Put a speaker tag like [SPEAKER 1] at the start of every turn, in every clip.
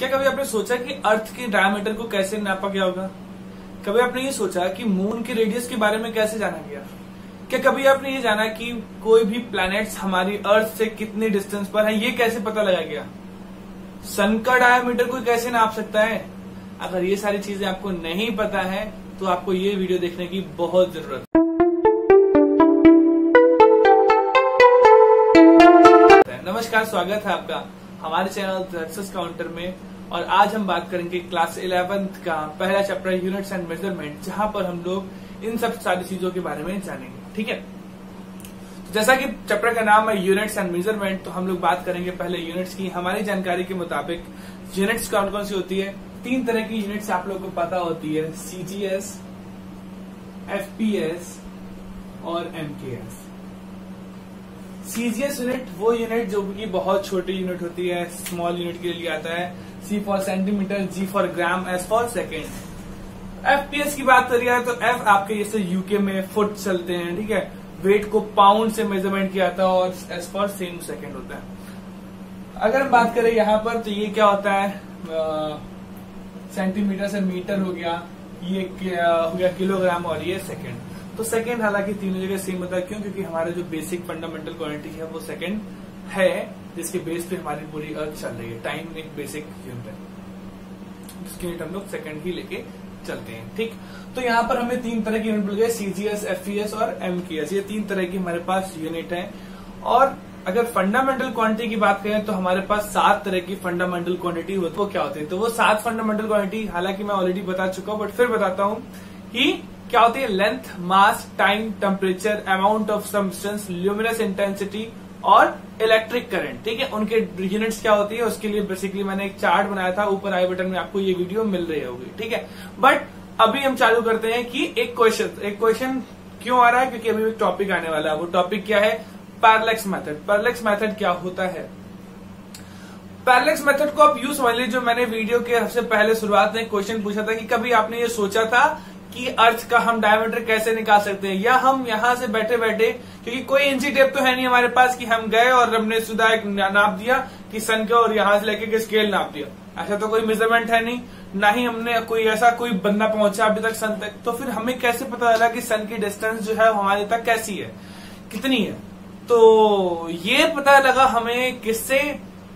[SPEAKER 1] क्या कभी आपने सोचा कि अर्थ के डायमीटर को कैसे नापा गया होगा? कभी आपने ये सोचा कि मून के रेडियस के बारे में कैसे जाना गया? क्या कभी आपने ये जाना कि कोई भी प्लैनेट्स हमारी अर्थ से कितने डिस्टेंस पर है, ये कैसे पता लगा गया? सन का डायमीटर कोई कैसे नाप सकता है? अगर ये सारी चीज़ें आपको नहीं पता है तो आपको ये वीडियो देखने की बहुत ज़रूरत है। नमस्कार, स्वागत है आपका हमारे चैनल काउंटर में। और आज हम बात करेंगे क्लास इलेवेंथ का पहला चैप्टर, यूनिट्स एंड मेज़रमेंट, जहाँ पर हम लोग इन सब सारी चीज़ों के बारे में जानेंगे, ठीक है? तो जैसा कि चैप्टर का नाम है यूनिट्स एंड मेज़रमेंट तो हम लोग बात करेंगे पहले यूनिट्स की। हमारी जानकारी के मुताबिक यूनिट्स कौन कौन सी होती है? तीन तरह की यूनिट्स आप लोगों को पता होती है सीजीएस एफपीएस और एमकेएस सीजीएस यूनिट, वो यूनिट जो कि बहुत छोटी यूनिट होती है, स्मॉल यूनिट के लिए आता है C for centimetre G for gram S for second FPS की बात करिए तो एफ़ आपके जैसे यूके में फुट चलते हैं, ठीक है? वेट को पाउंड से मेज़रमेंट किया जाता है और एस फॉर सेम सेकेंड होता है। अगर हम बात करें यहाँ पर तो ये क्या होता है? सेंटीमीटर से मीटर हो गया, ये हो गया किलोग्राम और ये सेकेंड तो सेकेंड हालाँकि तीनों जगह सेम होता है। क्यों? क्योंकि हमारा जो बेसिक फंडामेंटल क्वालिटी है, वो सेकेंड है, जिसके बेस पे हमारी पूरी अर्थ चल रही है। टाइम एक बेसिक यूनिट है। जिसकी यूनिट हम लोग सेकेंड ही लेके चलते हैं। ठीक? तो यहाँ पर हमें तीन तरह की यूनिट मिल गए सीजीएस एफईएस और एमकेएस ये तीन तरह की हमारे पास यूनिट है। और अगर फंडामेंटल क्वांटिटी की बात करें तो हमारे पास सात तरह की फंडामेंटल क्वांटिटी होती वो क्या होती है? तो वो सात फंडामेंटल क्वांटिटी हालाँकि मैं ऑलरेडी बता चुका हूँ बट फिर बताता हूँ कि क्या होती है? Length mass time temperature amount of substance luminous intensity और इलेक्ट्रिक करंट ठीक है? उनके यूनिट्स क्या होती है? उसके लिए बेसिकली मैंने एक चार्ट बनाया था, ऊपर आई बटन में आपको ये वीडियो मिल रही होगी, ठीक है? बट अभी हम चालू करते हैं कि एक क्वेश्चन एक क्वेश्चन क्यों आ रहा है? क्योंकि अभी एक टॉपिक आने वाला है। वो टॉपिक क्या है? पैरलेक्स मेथड पैरलेक्स मेथड क्या होता है? पैरलेक्स मेथड को आप यूज़ समझ लीजिए। जो मैंने वीडियो के सबसे पहले शुरुआत में क्वेश्चन पूछा था कि कभी आपने ये सोचा था कि अर्थ का हम डायमीटर कैसे निकाल सकते हैं? या हम यहाँ से बैठे बैठे, क्योंकि कोई इंची टेप तो है नहीं हमारे पास कि हम गए और हमने सुधा एक नाप दिया कि सन का और यहाँ से लेके स्केल नाप दिया। ऐसा तो कोई मेज़रमेंट है नहीं, ना ही हमने कोई ऐसा कोई बंदा पहुँचा अभी तक सन तक। तो फिर हमें कैसे पता चला कि सन की डिस्टेंस जो है हमारे तक कैसी है? कितनी है? तो ये पता लगा हमें किससे?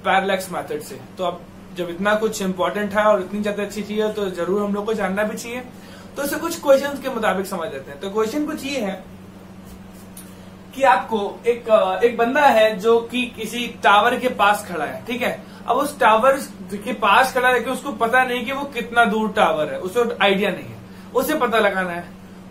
[SPEAKER 1] पैरलेक्स मेथड से। तो अब जब इतना कुछ इम्पोर्टेंट है और इतनी ज़्यादा अच्छी चीज़ है तो ज़रूर हम लोग को जानना भी चाहिए। तो इसे कुछ क्वेश्चंस के मुताबिक समझ लेते हैं। तो क्वेश्चन कुछ ये है कि आपको एक एक बंदा है जो कि किसी टावर के पास खड़ा है, ठीक है? अब उस टावर के पास खड़ा है कि उसको पता नहीं कि वो कितना दूर टावर है। उसे आइडिया नहीं है। उसे पता लगाना है।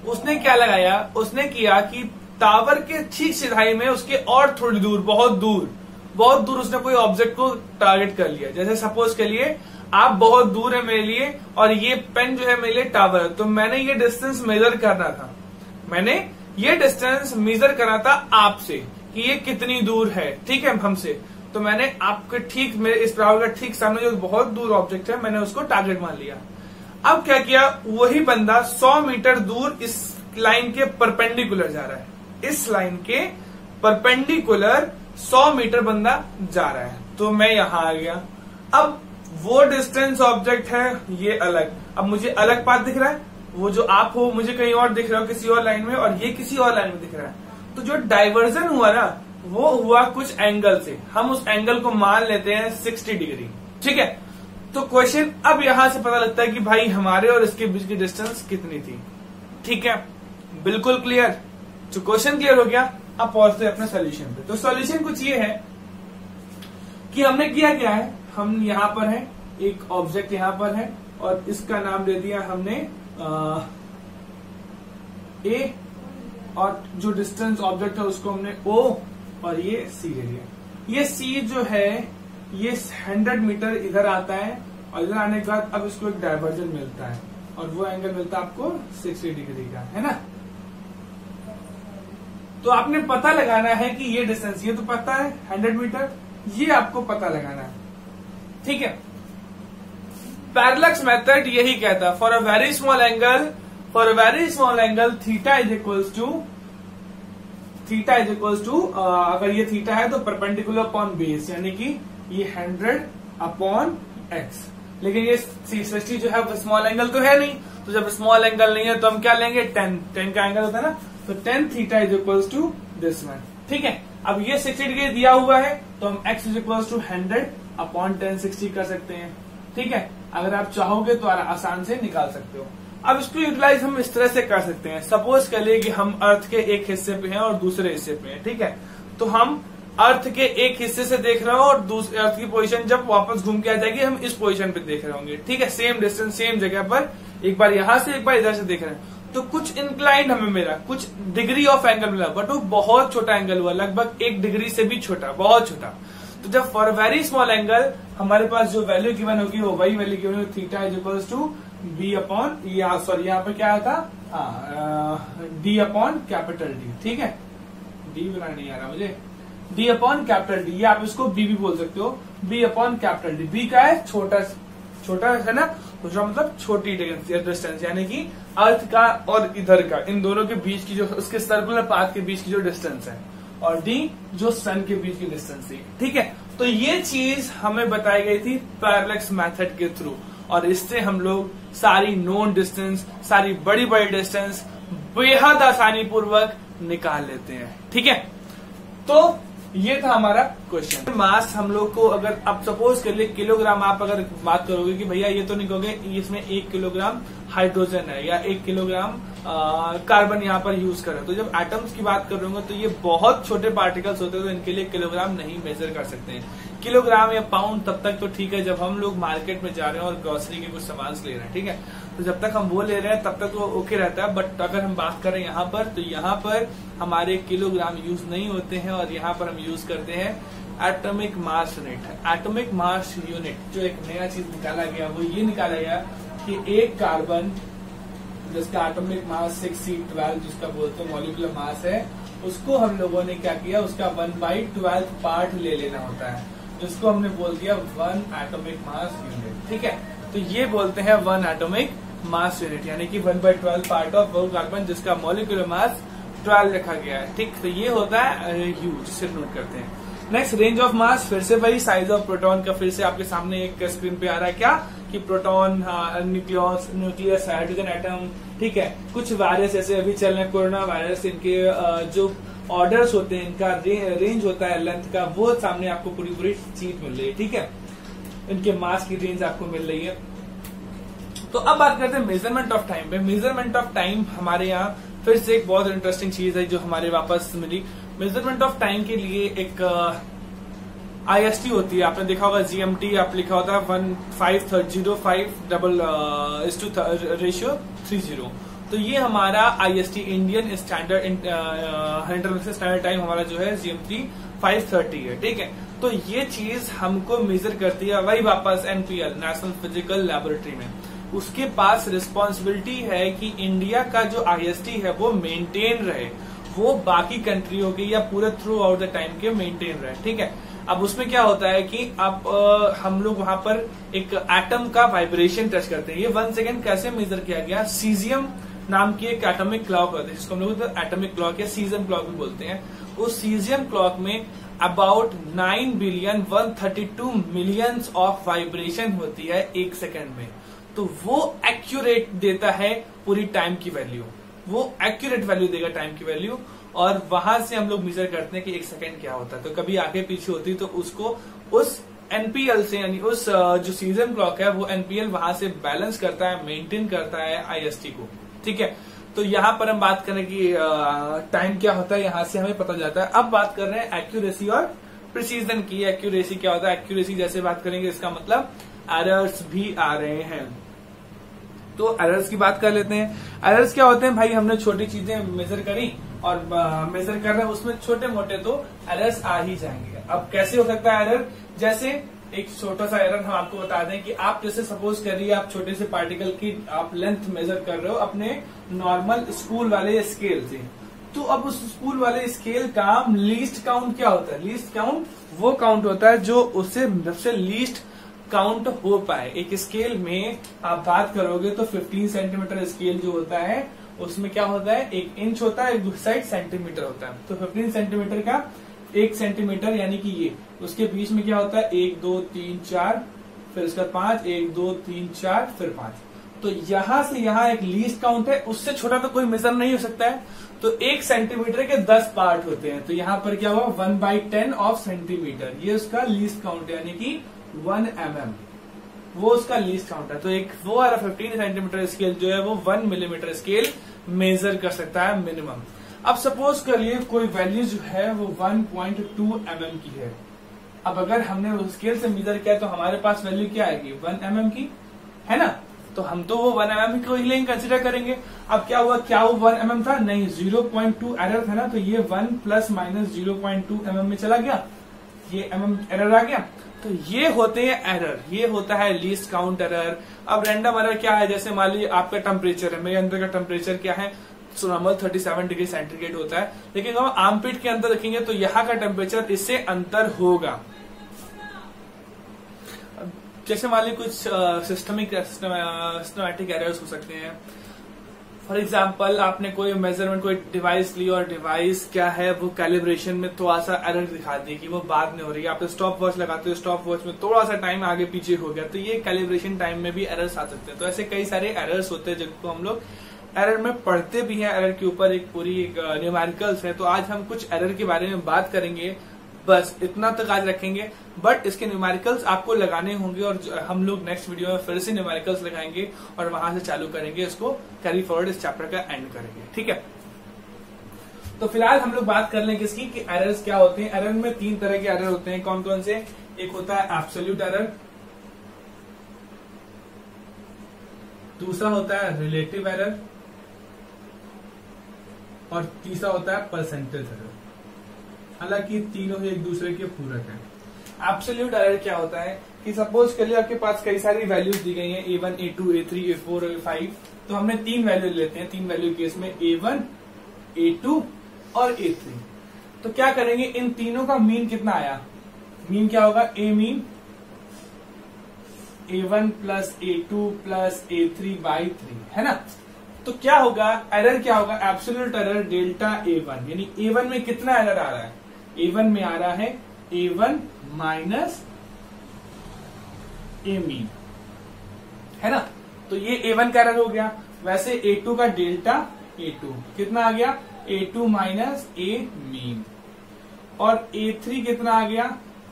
[SPEAKER 1] उसने क्या लगाया? उसने किया कि टावर के ठीक सिधाई में उसके और थोड़ी दूर, बहुत दूर बहुत दूर उसने कोई ऑब्जेक्ट को टारगेट कर लिया। जैसे सपोज़ के लिए आप बहुत दूर है मेरे लिए और ये पेन जो है मेरे लिए टावर तो मैंने ये डिस्टेंस मेजर करना था। मैंने ये डिस्टेंस मेजर करना था आपसे कि ये कितनी दूर है। ठीक है हमसे। तो मैंने आपके ठीक, मेरे इस टावर का ठीक सामने जो बहुत दूर ऑब्जेक्ट है, मैंने उसको टारगेट मान लिया। अब क्या किया? वही बंदा 100 मीटर दूर इस लाइन के परपेंडिकुलर जा रहा है। इस लाइन के परपेंडिकुलर 100 मीटर बंदा जा रहा है। तो मैं यहाँ आ गया। अब वो डिस्टेंस ऑब्जेक्ट है, ये अलग। अब मुझे अलग पाथ दिख रहा है, वो जो आप हो, मुझे कहीं और दिख रहा हो, किसी और लाइन में, और ये किसी और लाइन में दिख रहा है। तो जो डाइवर्जन हुआ ना, वो हुआ कुछ एंगल से। हम उस एंगल को मान लेते हैं 60 डिग्री ठीक है? तो क्वेश्चन अब यहाँ से पता लगता है कि भाई हमारे और इसके बीच की डिस्टेंस कितनी थी। ठीक है? बिल्कुल क्लियर तो क्वेश्चन क्लियर हो गया। अब पहुँचते अपने सोल्यूशन पे। तो सोल्यूशन कुछ ये है कि हमने किया क्या है? हम यहाँ पर है, एक ऑब्जेक्ट यहाँ पर है, और इसका नाम दे दिया हमने ए और जो डिस्टेंस ऑब्जेक्ट है उसको हमने ओ और ये सी ले लिया ये सी जो है, ये 100 मीटर इधर आता है, और इधर आने के बाद अब इसको एक डायवर्जन मिलता है, और वो एंगल मिलता है आपको 60 डिग्री का, है ना? तो आपने पता लगाना है कि ये डिस्टेंस ये तो पता है 100 मीटर ये आपको पता लगाना है। ठीक है। पैरलक्स मेथड यही कहता है for a very small angle for a very small angle theta is equals to theta is equals to अगर ये थीटा है तो परपेंडिकुलर अपॉन बेस यानी कि ये हंड्रेड अपॉन एक्स लेकिन ये सिक्सटी जो है स्मॉल एंगल तो है नहीं। तो जब स्मॉल एंगल नहीं है तो हम क्या लेंगे? टेन टेन का एंगल होता है ना? तो tan theta is equals to this one ठीक है? अब ये सिक्सटी डिग्री दिया हुआ है तो हम X is equals to hundred upon ten sixty कर सकते हैं। ठीक है? अगर आप चाहोगे तो आसान से निकाल सकते हो। अब इसको यूटिलाइज हम इस तरह से कर सकते हैं। सपोज़ कर लिए कि हम अर्थ के एक हिस्से पे हैं और दूसरे हिस्से पे हैं, ठीक है? तो हम अर्थ के एक हिस्से से देख रहे हो और दूसरे अर्थ की पोजीशन जब वापस घूम के आ जाएगी, हम इस पोजीशन पे देख रहे होंगे। ठीक है? सेम डिस्टेंस सेम जगह पर एक बार यहाँ से, एक बार इधर से देख रहे हैं। तो कुछ इंक्लाइंड हमें मिला, कुछ डिग्री ऑफ़ एंगल मिला बट वो बहुत छोटा एंगल हुआ, लगभग एक डिग्री से भी छोटा, बहुत छोटा। तो जब फॉर वेरी स्मॉल एंगल हमारे पास जो वैल्यू गिवन होगी, वो वही वैल्यू गिवन होगी theta is equals to B upon या सॉरी यहाँ पे क्या था? डी अपॉन कैपिटल डी ठीक है? डी बनाना नहीं आ रहा मुझे। डी अपॉन कैपिटल डी आप इसको बी भी बोल सकते हो। B upon capital D B का है छोटा छोटा है ना? दूसरा मतलब छोटी डिस्टेंस यानी कि अर्थ का और इधर का, इन दोनों के बीच की जो, उसके सर्कुलर पाथ के बीच की जो डिस्टेंस है। और डी जो सन के बीच की डिस्टेंस थी। ठीक है? तो ये चीज़ हमें बताई गई थी पैरलेक्स मेथड के थ्रू और इससे हम लोग सारी नोन डिस्टेंस सारी बड़ी बड़ी डिस्टेंस बेहद आसानी पूर्वक निकाल लेते हैं। ठीक है? तो ये था हमारा क्वेश्चन मास हम लोग को अगर आप सपोज़ कर लिए किलोग्राम आप अगर बात करोगे कि भैया ये तो नहीं कहोगे, इसमें एक किलोग्राम हाइड्रोजन है या एक किलोग्राम कार्बन यहाँ पर यूज़ करें तो जब एटम्स की बात करूँगा तो ये बहुत छोटे पार्टिकल्स होते हैं तो इनके लिए किलोग्राम नहीं मेजर कर सकते हैं। किलोग्राम या पाउंड तब तक तो ठीक है, जब हम लोग मार्केट में जा रहे हैं और ग्रोसरी के कुछ सामान ले रहे हैं, ठीक है? तो जब तक हम वो ले रहे हैं, तब तक वो ओके रहता है। बट अगर हम बात करें यहाँ पर तो यहाँ पर हमारे किलोग्राम यूज़ नहीं होते हैं और यहाँ पर हम यूज़ करते हैं atomic mass unit atomic mass unit जो एक नया चीज़ निकाला गया, वो ये निकाला गया कि एक कार्बन जिसका एटॉमिक मास सिक्स ट्वेल्व जिसका बोलते हैं मॉलिकुलर मास है, उसको हम लोगों ने क्या किया, उसका वन बाई ट्वेल्थ पार्ट ले लेना होता है। जिसको हमने बोल दिया वन एटॉमिक मास यूनिट ठीक है? तो ये बोलते हैं वन एटॉमिक मास यूनिट यानी कि one by twelve part of वो कार्बन जिसका मॉलिकुलर मास ट्वेल्व रखा गया है, ठीक? तो ये होता है ह्यूज जिसे नोट करते हैं। नेक्स्ट रेंज ऑफ़ मास फिर से वही साइज़ ऑफ़ प्रोटॉन का फिर से आपके सामने एक स्क्रीन पे आ रहा है क्या? कि proton nucleus nucleus hydrogen atom ठीक है? कुछ वायरस ऐसे अभी चल रहे हैं कोरोना वायरस इनके जो ऑर्डर्स होते हैं इनका रे, रेंज होता है लेंथ का वो सामने आपको पूरी पूरी चीज़ मिल रही है ठीक है? इनके मास की रेंज आपको मिल रही है। तो अब बात करते हैं मेज़रमेंट ऑफ़ टाइम पे। मेज़रमेंट ऑफ़ टाइम हमारे यहाँ फिर से एक बहुत इंटरेस्टिंग चीज़ है जो हमारे वापस मिली। मेज़रमेंट ऑफ़ टाइम के लिए एक आईएसटी uh, होती है। आपने देखा होगा जीएमटी आप लिखा होता है one five zero five double ratio three zero तो ये हमारा IST Indian standard international standard time हमारा जो है जीएमटी फाइव थर्टी है, ठीक है? तो ये चीज़ हमको मेजर करती है वही वापस एनपीएल नेशनल फ़िज़िकल लेबोरेटरी में। उसके पास रिस्पॉन्सिबिलिटी है कि इंडिया का जो आईएसटी है वो मेंटेन रहे। वो बाकी कंट्रियों के या पूरे थ्रू आउट द टाइम के मेंटेन रहे, ठीक है? अब उसमें क्या होता है कि अब हम लोग वहाँ पर एक एटम का वाइब्रेशन टच करते हैं। ये वन सेकेंड कैसे मेजर किया गया? सीजियम नाम की एक एटॉमिक क्लॉक होती है, जिसको हम लोग एटॉमिक क्लॉक या सीज़न क्लॉक भी बोलते हैं। उस सीज़न क्लॉक में about nine billion one thirty two millions of vibration होती है एक सेकेंड में। तो वो एक्यूरेट देता है पूरी टाइम की वैल्यू वो एक्यूरेट वैल्यू देगा टाइम की वैल्यू और वहाँ से हम लोग मेजर करते हैं कि एक सेकेंड क्या होता है। तो कभी आगे पीछे होती तो उसको उस एनपीएल से, यानी उस, जो सीज़न क्लॉक है, वो एनपीएल वहाँ से बैलेंस करता है मेंटेन करता है आईएसटी को। ठीक है? तो यहाँ पर हम बात करें कि टाइम क्या होता है, यहाँ से हमें पता जाता है। अब बात कर रहे हैं एक्यूरेसी और प्रिसीजन की। एक्यूरेसी क्या होता है? एक्यूरेसी जैसे बात करेंगे, इसका मतलब एरर्स भी आ रहे हैं। तो एरर्स की बात कर लेते हैं। एरर्स क्या होते हैं? भाई, हमने छोटी चीज़ें मेजर करी और मेजर कर रहे हैं, उसमें छोटे मोटे तो एरर्स आ ही जाएँगे। अब कैसे हो सकता है एरर जैसे एक छोटा सा एरर हम आपको बता दें कि आप जैसे सपोज़ करिए आप छोटे से पार्टिकल की आप लेंथ मेजर कर रहे हो अपने नॉर्मल स्कूल वाले स्केल से। तो अब उस स्कूल वाले स्केल का लीस्ट काउंट क्या होता है? लीस्ट काउंट वो काउंट होता है जो उससे सबसे लीस्ट काउंट हो पाए। एक स्केल में आप बात करोगे तो 15 सेंटीमीटर स्केल जो होता है, उसमें क्या होता है? एक इंच होता है, एक साइड सेंटीमीटर होता है। तो 15 सेंटीमीटर का एक सेंटीमीटर यानी कि ये। उसके बीच में क्या होता है? एक, दो, तीन, चार, फिर उसका पाँच, एक, दो, तीन, चार, फिर पाँच। तो यहाँ से यहाँ एक लीस्ट काउंट है, उससे छोटा तो कोई मेजर नहीं हो सकता है। तो एक सेंटीमीटर के दस पार्ट होते हैं। तो यहाँ पर क्या हुआ? One by ten of centimetre ये उसका लीस्ट काउंट है, यानी कि वन एम mm. वो उसका लीस्ट काउंट है। तो एक वो वाला फिफ्टीन सेंटीमीटर स्केल जो है, वो वन मिलीमीटर स्केल मेजर कर सकता है मिनिमम अब सपोज़ करिए कोई वैल्यू जो है वो 1.2 पॉइंट mm की है। अब अगर हमने उस स्केल से मेजर किया तो हमारे पास वैल्यू क्या आएगी? 1 mm की? है ना? तो हम तो वो वन एम एम को ही लेंगे कंसिडर करेंगे। अब क्या हुआ? क्या वो वन एम एम था? नहीं ज़ीरो पॉइंट टू एरर था ना तो ये one plus minus zero point M में चला गया। ये एम एरर आ गया। तो ये होते हैं एरर ये होता है लीस्ट काउंट एरर अब रैंडम एरर क्या है? जैसे मान लीजिए आपका टेम्परेचर है, मेरे अंदर का टेम्परेचर क्या है? नॉर्मल 37 डिग्री सेंटीग्रेड होता है। लेकिन हम आर्मपिट के अंदर रखेंगे तो यहाँ का टेम्परेचर इससे अंतर होगा। जैसे मान लीजिए कुछ सिस्टमिक सिस्टमेटिक एरर्स हो सकते हैं। फॉर एग्ज़ाम्पल आपने कोई मेज़रमेंट कोई डिवाइस ली और डिवाइस क्या है, वो कैलिब्रेशन में थोड़ा सा एरर दिखा दी कि वो बाद में हो रही है। आप स्टॉप वॉच लगाते हो स्टॉप वॉच में थोड़ा सा टाइम आगे पीछे हो गया तो ये कैलिब्रेशन टाइम में भी एरर्स आ सकते हैं। तो ऐसे कई सारे एरर्स होते हैं जिनको हम लोग एरर में पढ़ते भी हैं एरर के ऊपर एक पूरी, एक न्यूमेरिकल्स है तो आज हम कुछ एरर के बारे में बात करेंगे। बस इतना तक आज रखेंगे बट इसके न्यूमेरिकल्स आपको लगाने होंगे और हम लोग नेक्स्ट वीडियो में फिर से न्यूमेरिकल्स लगाएँगे और वहाँ से चालू करेंगे, इसको कैरी फॉरवर्ड इस चैप्टर का एंड करेंगे, ठीक है? तो फ़िलहाल हम लोग बात कर लेंगे किसकी, कि एरर्स क्या होते हैं। एरर में तीन तरह के एरर होते हैं कौन कौन से? एक होता है एब्सोल्यूट एरर दूसरा होता है रिलेटिव एरर और तीसरा होता है परसेंटेज एरर हालाँकि तीनों ही एक दूसरे के पूरक है। एब्सोल्यूट एरर क्या होता है? कि सपोज़ करिए आपके पास कई सारी वैल्यूज़ दी गई हैं A one A two A three A four A five तो हमने तीन वैल्यू लेते हैं, तीन वैल्यू केस में ए वन ए टू और ए थ्री तो क्या करेंगे? इन तीनों का मीन कितना आया? मीन क्या होगा? A mean A one plus A two plus A three by three है ना? तो क्या होगा? एरर क्या होगा? Absolute error delta A one यानी ए वन में कितना एरर आ रहा है? ए वन में आ रहा है A one minus A mean है ना? तो ये ए वन का एरर हो गया। वैसे ए टू का डेल्टा ए टू कितना आ गया? A two minus A mean और ए थ्री कितना आ गया?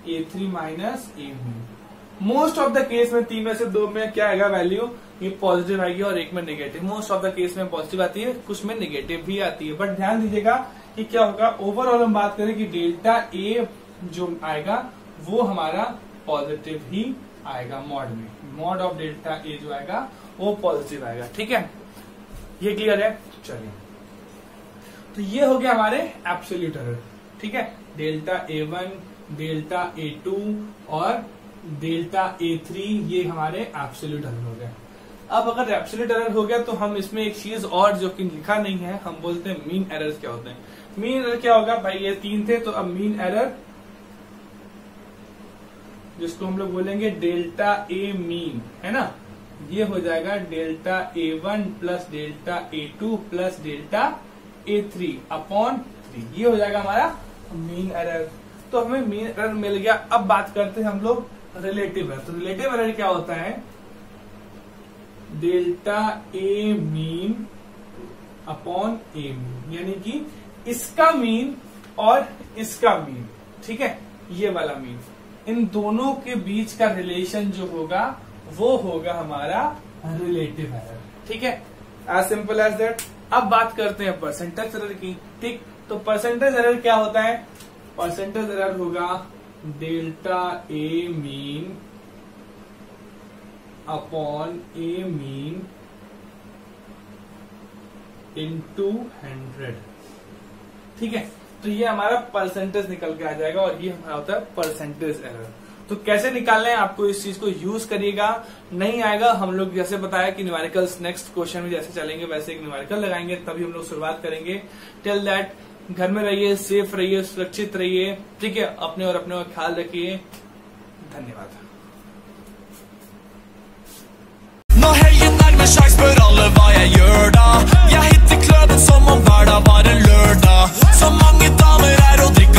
[SPEAKER 1] A three minus A mean most of the case में तीन में से दो में क्या आएगा वैल्यू ये पॉजिटिव आएगी और एक में negative most of the case में पॉजिटिव आती है, कुछ में निगेटिव भी आती है। बट ध्यान दीजिएगा कि क्या होगा? ओवरऑल हम बात करें कि डेल्टा ए जो आएगा, वो हमारा पॉजिटिव ही आएगा मॉड में। मॉड ऑफ़ डेल्टा ए जो आएगा, वो पॉजिटिव आएगा। ठीक है? ये क्लियर है? चलिए। तो ये हो गया हमारे एप्सोल्यूट एरर ठीक है? Delta A one delta A two और डेल्टा ए थ्री ये हमारे एप्सोल्यूट एरर हो गए। अब अगर एप्सोल्यूट एरर हो गया तो हम इसमें एक चीज़ और जो कि लिखा नहीं है, हम बोलते हैं मीन एरर्स क्या होते हैं? मीन एरर क्या होगा? भाई ये तीन थे तो अब मीन एरर जिसको हम लोग बोलेंगे डेल्टा ए मीन है ना? ये हो जाएगा delta A one plus delta A two plus delta A three upon three ये हो जाएगा हमारा मीन एरर तो हमें मीन एरर मिल गया। अब बात करते हैं हम लोग रिलेटिव एरर तो रिलेटिव एरर क्या होता है? Delta A mean upon A mean यानी कि इसका मीन और इसका मीन ठीक है? ये वाला मीन इन दोनों के बीच का रिलेशन जो होगा, वो होगा हमारा रिलेटिव एरर ठीक है? एज सिंपल एज दैट अब बात करते हैं परसेंटेज एरर की, ठीक? तो परसेंटेज एरर क्या होता है? परसेंटेज एरर होगा delta A mean upon A mean into hundred ठीक है? तो ये हमारा परसेंटेज निकल के आ जाएगा और ये हमारा होता है परसेंटेज एरर तो कैसे निकालना है? आपको इस चीज़ को यूज़ करिएगा। नहीं आएगा, हम लोग जैसे बताया कि न्यूमेरिकल्स नेक्स्ट क्वेश्चन में जैसे चलेंगे, वैसे एक न्यूमेरिकल लगाएँगे, तभी हम लोग शुरुआत करेंगे। टिल दैट घर में रहिए सेफ़ रहिए, सुरक्षित रहिए। ठीक है, अपने और अपने का ख्याल रखिए। धन्यवाद। Helgen nærmer spør alle hva jeg gjør da. Jeg hitter kløben som om hverdag var en lørdag. Så mange damer er å drikke